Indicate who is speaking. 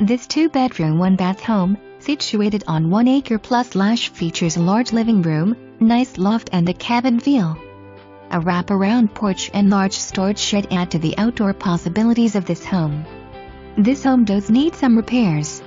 Speaker 1: This two-bedroom one-bath home, situated on 1 acre plus lash features a large living room, nice loft and a cabin feel. A wraparound porch and large storage shed add to the outdoor possibilities of this home. This home does need some repairs,